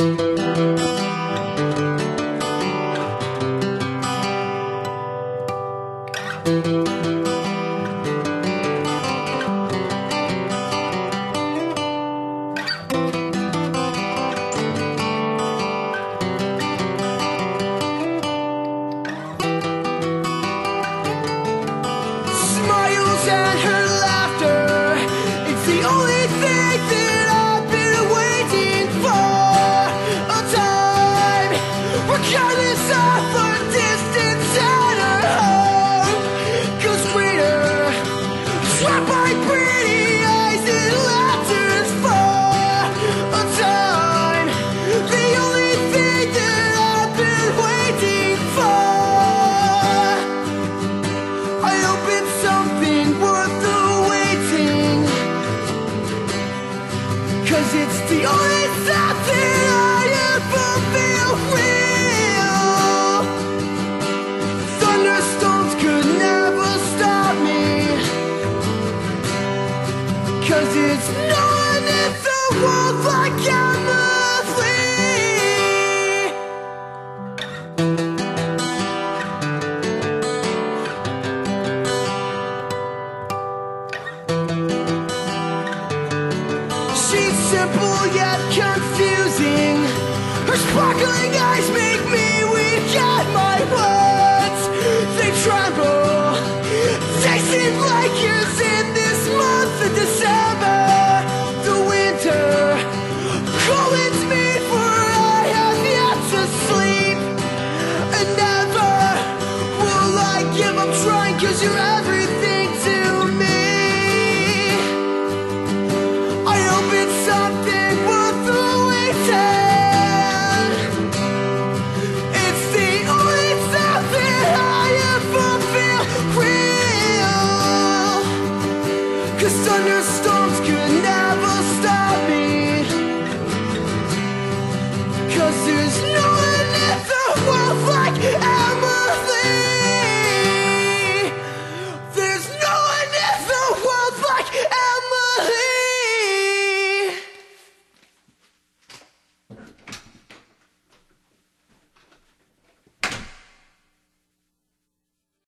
Smiles and Cause it's the only thing I ever. Thunderstorms could never stop me. Cause it's no one in the world like Emily She's simple yet confusing. Her sparkling eyes make me weak at my words. They tremble. They seem like years in this month of December. The winter me, for I have yet to sleep. And never will I give up trying, cause you're everything